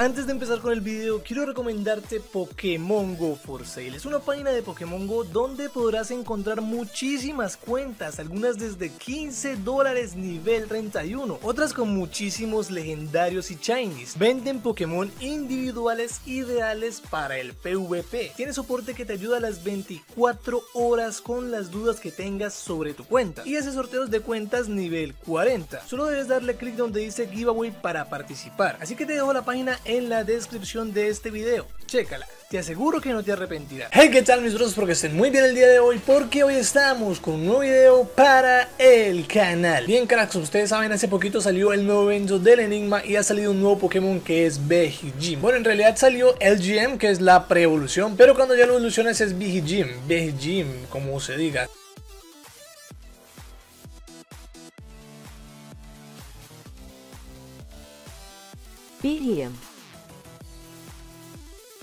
Antes de empezar con el video, quiero recomendarte Pokémon Go for Sale. Es una página de Pokémon Go donde podrás encontrar muchísimas cuentas, algunas desde 15 dólares nivel 31, otras con muchísimos legendarios y shinies. Venden Pokémon individuales ideales para el PvP. Tiene soporte que te ayuda a las 24 horas con las dudas que tengas sobre tu cuenta. Y hace sorteos de cuentas nivel 40. Solo debes darle clic donde dice giveaway para participar. Así que te dejo la página en la descripción de este video. Chécala, te aseguro que no te arrepentirás. Hey, ¿qué tal mis bros? Espero que estén muy bien el día de hoy porque hoy estamos con un nuevo video para el canal. Bien cracks, ustedes saben, hace poquito salió el nuevo evento del Enigma y ha salido un nuevo Pokémon que es Behijim. Bueno, en realidad salió LGM, que es la pre-evolución, pero cuando ya lo evolucionas es Behijim, Behijim, como se diga.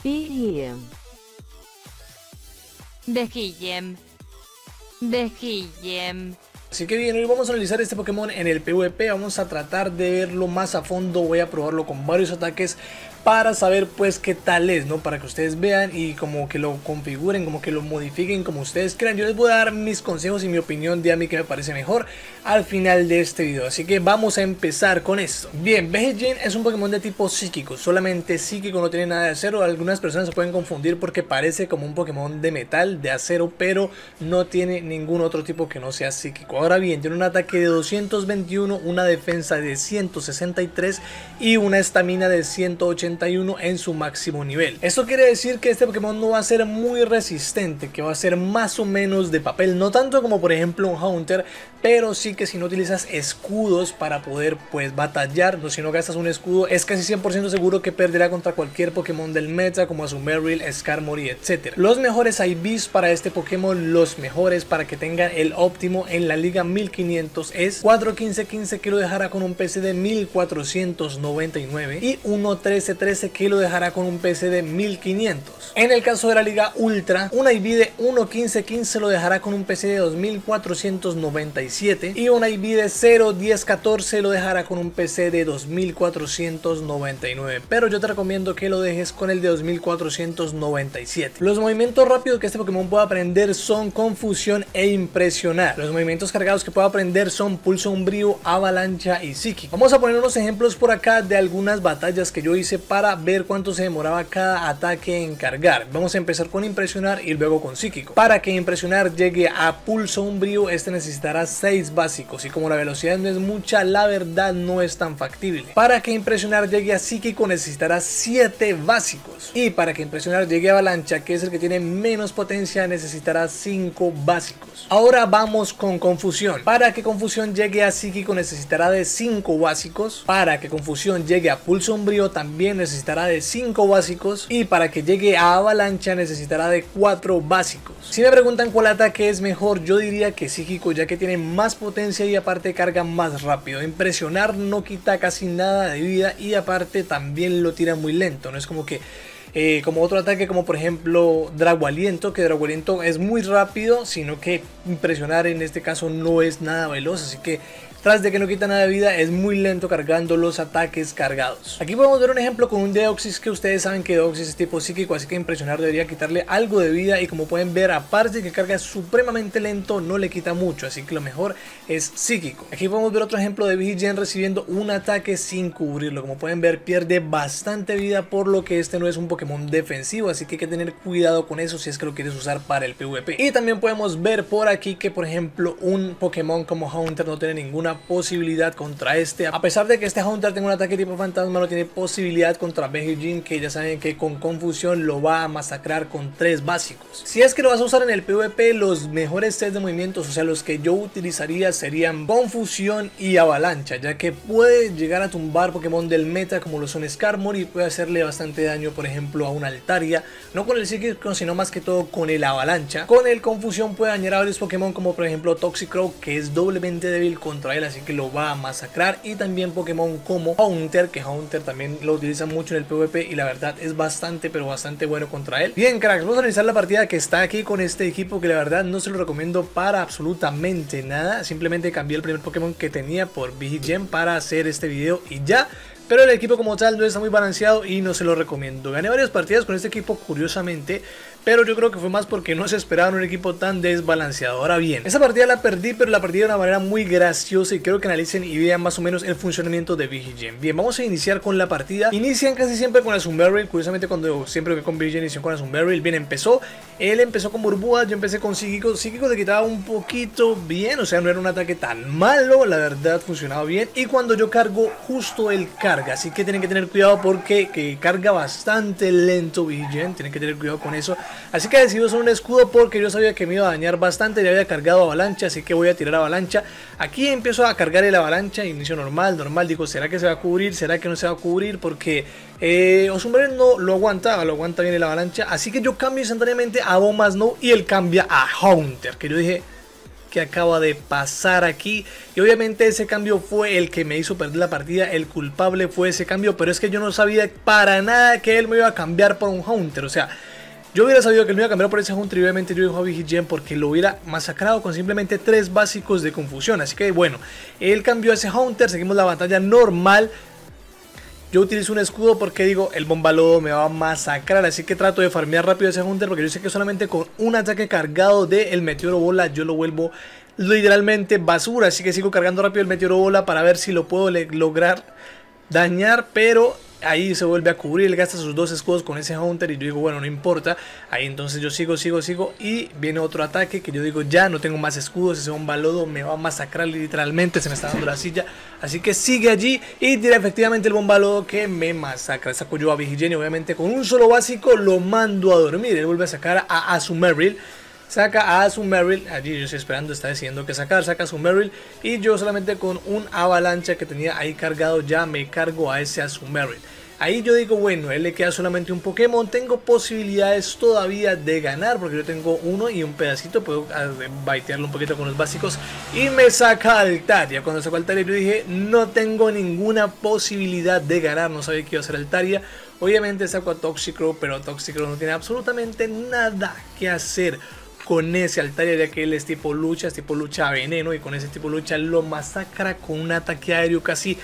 Birium. Birium. Behillem. Behillem. Así que bien, hoy vamos a analizar este Pokémon en el PvP, vamos a tratar de verlo más a fondo, voy a probarlo con varios ataques para saber pues qué tal es, ¿no? Para que ustedes vean y como que lo configuren, como que lo modifiquen como ustedes quieran. Yo les voy a dar mis consejos y mi opinión de a mí que me parece mejor al final de este video. Así que vamos a empezar con esto. Bien, Behejin es un Pokémon de tipo psíquico, solamente psíquico, no tiene nada de acero. Algunas personas se pueden confundir porque parece como un Pokémon de metal, de acero, pero no tiene ningún otro tipo que no sea psíquico. Ahora bien, tiene un ataque de 221, una defensa de 163 y una estamina de 180 en su máximo nivel. Esto quiere decir que este Pokémon no va a ser muy resistente, que va a ser más o menos de papel, no tanto como por ejemplo un Haunter, pero sí que si no utilizas escudos para poder pues batallar, no, si no gastas un escudo, es casi 100% seguro que perderá contra cualquier Pokémon del meta como Azumarill, Skarmory, etc. Los mejores IVs para este Pokémon, los mejores para que tengan el óptimo en la liga 1500 es 41515 que lo dejará con un PC de 1499 y 113 13 que lo dejará con un PC de 1500. En el caso de la Liga Ultra, una IV de 1.15.15 lo dejará con un PC de 2497 y una IV de 0.10.14 lo dejará con un PC de 2499. Pero yo te recomiendo que lo dejes con el de 2497. Los movimientos rápidos que este Pokémon puede aprender son confusión e impresionar. Los movimientos cargados que puede aprender son pulso umbrío, avalancha y psíquico. Vamos a poner unos ejemplos por acá de algunas batallas que yo hice para ver cuánto se demoraba cada ataque en cargar. Vamos a empezar con impresionar y luego con psíquico. Para que impresionar llegue a pulso umbrío, este necesitará 6 básicos y como la velocidad no es mucha, la verdad no es tan factible. Para que impresionar llegue a psíquico necesitará 7 básicos. Y para que impresionar llegue a avalancha, que es el que tiene menos potencia, necesitará 5 básicos. Ahora vamos con confusión. Para que confusión llegue a psíquico necesitará de 5 básicos. Para que confusión llegue a pulso umbrío también necesitará de 5 básicos y para que llegue a avalancha necesitará de 4 básicos. Si me preguntan cuál ataque es mejor, yo diría que psíquico ya que tiene más potencia y aparte carga más rápido. Impresionar no quita casi nada de vida y aparte también lo tira muy lento, no es como que... Eh, como otro ataque como por ejemplo Drago Aliento, que Drago Aliento es muy rápido, sino que impresionar en este caso no es nada veloz, así que tras de que no quita nada de vida, es muy lento cargando los ataques cargados. Aquí podemos ver un ejemplo con un Deoxys que ustedes saben que Deoxys es tipo psíquico, así que impresionar debería quitarle algo de vida y como pueden ver, aparte de que carga supremamente lento, no le quita mucho, así que lo mejor es psíquico. Aquí podemos ver otro ejemplo de Vigigen recibiendo un ataque sin cubrirlo. Como pueden ver, pierde bastante vida por lo que este no es un Pokémon defensivo, así que hay que tener cuidado con eso si es que lo quieres usar para el PvP. Y también podemos ver por aquí que, por ejemplo, un Pokémon como Haunter no tiene ninguna posibilidad contra este. A pesar de que este Hunter tenga un ataque tipo fantasma, no tiene posibilidad contra Behijin, que ya saben que con confusión lo va a masacrar con tres básicos. Si es que lo vas a usar en el PvP, los mejores sets de movimientos, o sea, los que yo utilizaría serían confusión y avalancha, ya que puede llegar a tumbar Pokémon del meta como lo son Skarmory y puede hacerle bastante daño, por ejemplo, a una Altaria, no con el psíquico, sino más que todo con el avalancha. Con el confusión puede dañar a varios Pokémon como por ejemplo Toxicroak, que es doblemente débil contra así que lo va a masacrar. Y también Pokémon como Haunter, que Haunter también lo utiliza mucho en el PvP y la verdad es bastante, pero bastante bueno contra él. Bien, cracks, vamos a analizar la partida que está aquí con este equipo que la verdad no se lo recomiendo para absolutamente nada. Simplemente cambié el primer Pokémon que tenía por Gem para hacer este video y ya pero el equipo como tal no está muy balanceado y no se lo recomiendo. Gané varias partidas con este equipo curiosamente, pero yo creo que fue más porque no se esperaba un equipo tan desbalanceado. Ahora bien, esa partida la perdí, pero la perdí de una manera muy graciosa y creo que analicen y vean más o menos el funcionamiento de VGGen. Bien, vamos a iniciar con la partida. Inician casi siempre con Azumberry, curiosamente cuando siempre que con VGGen inician con Azumberry. Bien, empezó, él empezó con burbujas, yo empecé con psíquico. Psíquico te quitaba un poquito bien, o sea, no era un ataque tan malo, la verdad funcionaba bien. Y cuando yo cargo, justo él carga, así que tienen que tener cuidado porque que carga bastante lento VGGen, tienen que tener cuidado con eso. Así que decidí usar un escudo porque yo sabía que me iba a dañar bastante. Ya había cargado avalancha, así que voy a tirar avalancha. Aquí empiezo a cargar el avalancha, inicio normal, normal. Digo, ¿será que se va a cubrir? ¿Será que no se va a cubrir? Porque eh, no lo aguanta, lo aguanta bien el avalancha. Así que yo cambio instantáneamente a Bomba Snow y él cambia a Haunter. Que yo dije, que acaba de pasar aquí y obviamente ese cambio fue el que me hizo perder la partida el culpable fue ese cambio pero es que yo no sabía para nada que él me iba a cambiar por un Haunter o sea yo hubiera sabido que él me iba a cambiar por ese Hunter y obviamente yo dijo a porque lo hubiera masacrado con simplemente tres básicos de confusión. Así que bueno, él cambió a ese Hunter, seguimos la batalla normal. Yo utilizo un escudo porque digo, el bombalodo me va a masacrar. Así que trato de farmear rápido ese Hunter porque yo sé que solamente con un ataque cargado del el meteoro bola yo lo vuelvo literalmente basura. Así que sigo cargando rápido el meteoro bola para ver si lo puedo lograr dañar. Pero ahí se vuelve a cubrir, él gasta sus dos escudos con ese Hunter y yo digo, bueno, no importa. Ahí entonces yo sigo, sigo, sigo y viene otro ataque que yo digo, ya no tengo más escudos, ese bombalodo me va a masacrar literalmente, se me está dando la silla. Así que sigue allí y tira efectivamente el bombalodo que me masacra. Saco yo a Vigilien obviamente con un solo básico lo mando a dormir. Él vuelve a sacar a Azumeril. Saca a su Meryl, allí yo estoy esperando, está diciendo que sacar, saca a su y yo solamente con un avalancha que tenía ahí cargado ya me cargo a ese a. Ahí yo digo, bueno, él le queda solamente un Pokémon, tengo posibilidades todavía de ganar porque yo tengo uno y un pedacito, puedo ah, baitearlo un poquito con los básicos y me saca Altaria. Cuando sacó Altaria yo dije, no tengo ninguna posibilidad de ganar, no sabía que iba a ser Altaria. Obviamente saco a Toxicrow, pero Toxicrow no tiene absolutamente nada que hacer con ese Altaria ya que él es tipo lucha, es tipo lucha veneno y con ese tipo lucha lo masacra con un ataque aéreo casi,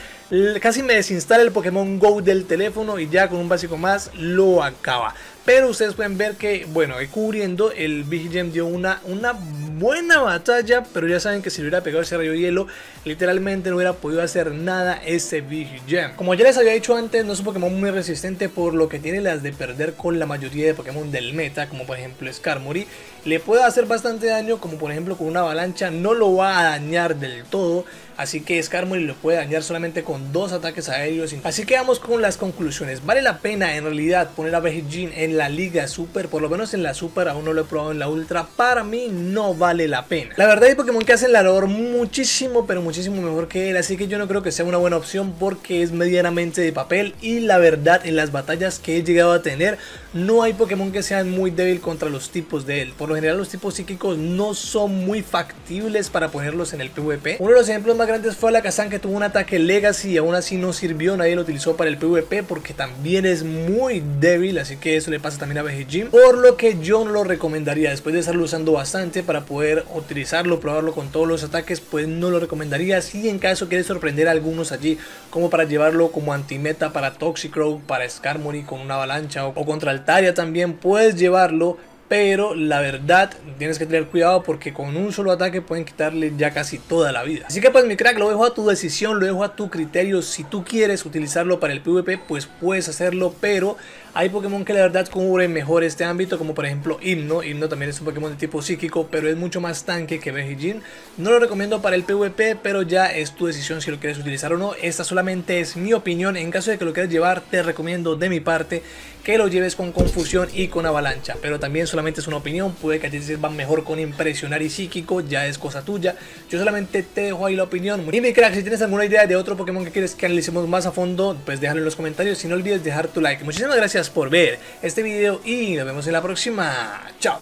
casi me desinstala el Pokémon Go del teléfono y ya con un básico más lo acaba. Pero ustedes pueden ver que, bueno, cubriendo, el Big dio una, una buena batalla, pero ya saben que si le hubiera pegado ese rayo hielo, literalmente no hubiera podido hacer nada ese Big. Como ya les había dicho antes, no es un Pokémon muy resistente por lo que tiene las de perder con la mayoría de Pokémon del meta, como por ejemplo Skarmory. Le puede hacer bastante daño, como por ejemplo con una avalancha, no lo va a dañar del todo. Así que Skarmory lo puede dañar solamente con dos ataques aéreos. Así que vamos con las conclusiones. ¿Vale la pena en realidad poner a Vegijin en la Liga Super? Por lo menos en la Super, aún no lo he probado en la Ultra. Para mí no vale la pena. La verdad hay Pokémon que hacen la labor muchísimo, pero muchísimo mejor que él. Así que yo no creo que sea una buena opción porque es medianamente de papel. Y la verdad en las batallas que he llegado a tener, no hay Pokémon que sean muy débil contra los tipos de él. Por lo general los tipos psíquicos no son muy factibles para ponerlos en el PvP. Uno de los ejemplos más grandes fue Alakazam que tuvo un ataque Legacy y aún así no sirvió, nadie lo utilizó para el PvP porque también es muy débil, así que eso le pasa también a Jim por lo que yo no lo recomendaría, después de estarlo usando bastante para poder utilizarlo, probarlo con todos los ataques, pues no lo recomendaría, si en caso quieres sorprender a algunos allí, como para llevarlo como antimeta para Toxicroak, para Skarmory con una avalancha o, o contra Altaria también, puedes llevarlo pero la verdad tienes que tener cuidado porque con un solo ataque pueden quitarle ya casi toda la vida. Así que pues mi crack, lo dejo a tu decisión, lo dejo a tu criterio. Si tú quieres utilizarlo para el PvP, pues puedes hacerlo, pero hay Pokémon que la verdad cubren mejor este ámbito, como por ejemplo Himno. Himno también es un Pokémon de tipo psíquico, pero es mucho más tanque que Vegijin. No lo recomiendo para el PvP, pero ya es tu decisión si lo quieres utilizar o no. Esta solamente es mi opinión. En caso de que lo quieras llevar, te recomiendo de mi parte que lo lleves con confusión y con avalancha. Pero también solamente es una opinión. Puede que a ti te sirva mejor con impresionar y psíquico, ya es cosa tuya. Yo solamente te dejo ahí la opinión. Y mi crack, si tienes alguna idea de otro Pokémon que quieres que analicemos más a fondo, pues déjalo en los comentarios. Y no olvides dejar tu like. Muchísimas por ver este video y nos vemos en la próxima. Chao.